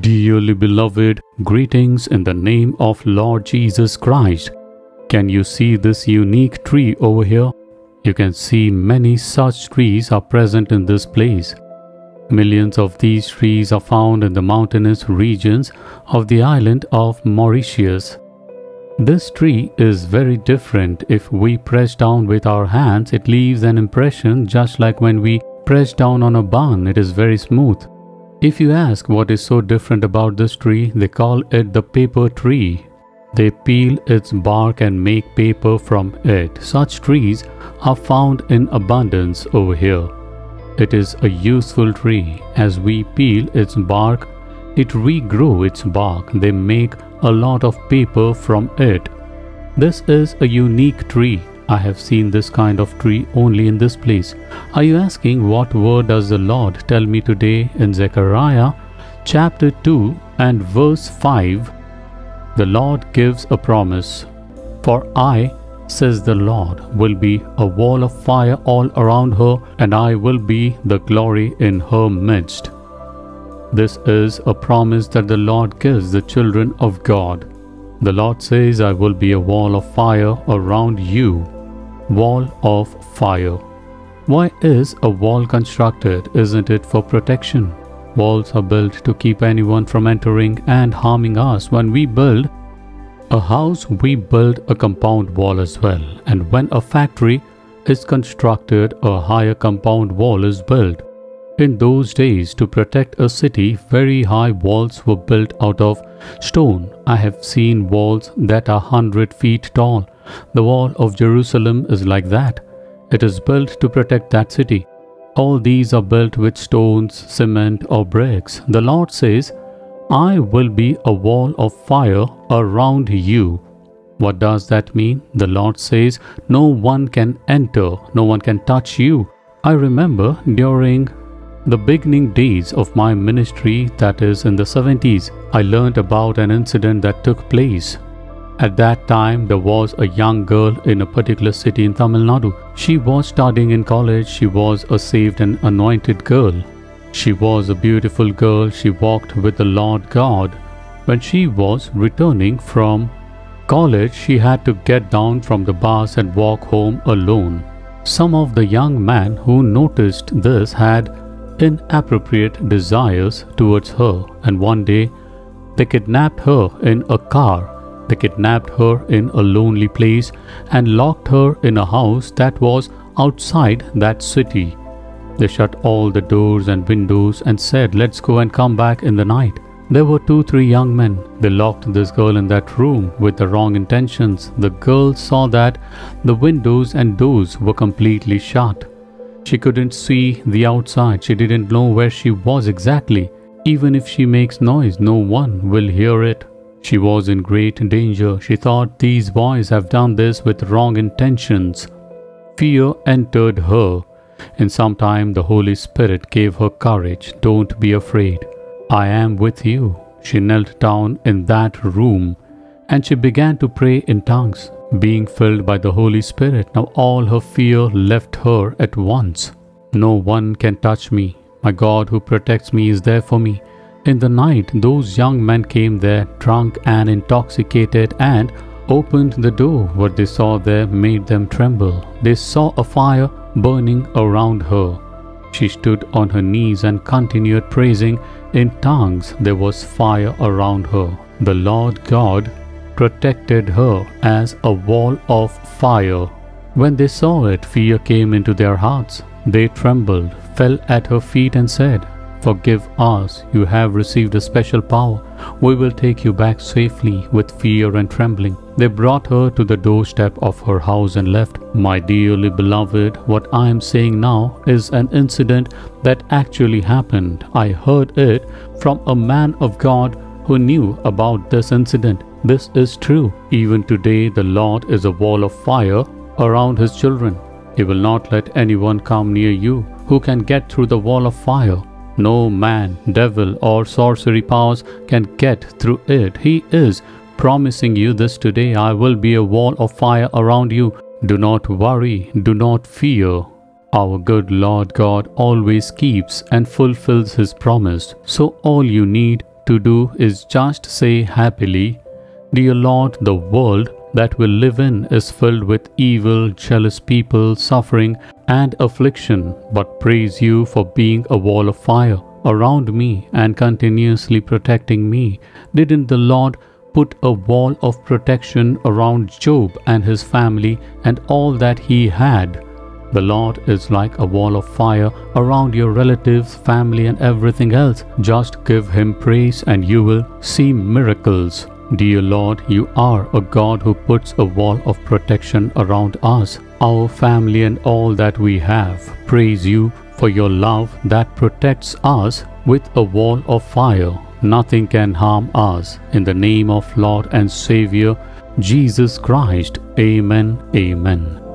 Dearly beloved, greetings in the name of Lord Jesus Christ. Can you see this unique tree over here? You can see many such trees are present in this place. Millions of these trees are found in the mountainous regions of the island of Mauritius. This tree is very different. If we press down with our hands, it leaves an impression just like when we press down on a bun, it is very smooth. If you ask what is so different about this tree, they call it the paper tree. They peel its bark and make paper from it. Such trees are found in abundance over here. It is a useful tree. As we peel its bark, it regrow its bark. They make a lot of paper from it. This is a unique tree. I have seen this kind of tree only in this place. Are you asking what word does the Lord tell me today in Zechariah chapter 2 and verse 5? The Lord gives a promise. For I, says the Lord, will be a wall of fire all around her, and I will be the glory in her midst. This is a promise that the Lord gives the children of God. The Lord says, I will be a wall of fire around you Wall of fire. Why is a wall constructed? Isn't it for protection? Walls are built to keep anyone from entering and harming us. When we build a house, we build a compound wall as well. And when a factory is constructed, a higher compound wall is built. In those days, to protect a city, very high walls were built out of stone. I have seen walls that are 100 feet tall. The wall of Jerusalem is like that. It is built to protect that city. All these are built with stones, cement, or bricks. The Lord says, I will be a wall of fire around you. What does that mean? The Lord says, No one can enter, no one can touch you. I remember during the beginning days of my ministry, that is in the 70s, I learned about an incident that took place. At that time, there was a young girl in a particular city in Tamil Nadu. She was studying in college. She was a saved and anointed girl. She was a beautiful girl. She walked with the Lord God. When she was returning from college, she had to get down from the bus and walk home alone. Some of the young men who noticed this had inappropriate desires towards her, and one day they kidnapped her in a car they kidnapped her in a lonely place and locked her in a house that was outside that city. They shut all the doors and windows and said, Let's go and come back in the night. There were two, three young men. They locked this girl in that room with the wrong intentions. The girl saw that the windows and doors were completely shut. She couldn't see the outside. She didn't know where she was exactly. Even if she makes noise, no one will hear it. She was in great danger. She thought these boys have done this with wrong intentions. Fear entered her. In some time, the Holy Spirit gave her courage. Don't be afraid. I am with you. She knelt down in that room and she began to pray in tongues, being filled by the Holy Spirit. Now all her fear left her at once. No one can touch me. My God who protects me is there for me. In the night, those young men came there, drunk and intoxicated, and opened the door. What they saw there made them tremble. They saw a fire burning around her. She stood on her knees and continued praising in tongues. There was fire around her. The Lord God protected her as a wall of fire. When they saw it, fear came into their hearts. They trembled, fell at her feet, and said, Forgive us, you have received a special power. We will take you back safely with fear and trembling. They brought her to the doorstep of her house and left. My dearly beloved, what I am saying now is an incident that actually happened. I heard it from a man of God who knew about this incident. This is true. Even today, the Lord is a wall of fire around his children. He will not let anyone come near you who can get through the wall of fire. No man, devil, or sorcery powers can get through it. He is promising you this today I will be a wall of fire around you. Do not worry, do not fear. Our good Lord God always keeps and fulfills His promise. So all you need to do is just say happily, Dear Lord, the world that we live in is filled with evil, jealous people, suffering, and affliction, but praise you for being a wall of fire around me and continuously protecting me. Didn't the Lord put a wall of protection around Job and his family and all that he had? The Lord is like a wall of fire around your relatives, family, and everything else. Just give Him praise and you will see miracles. Dear Lord, you are a God who puts a wall of protection around us, our family, and all that we have. Praise you for your love that protects us with a wall of fire. Nothing can harm us. In the name of Lord and Savior, Jesus Christ. Amen. Amen.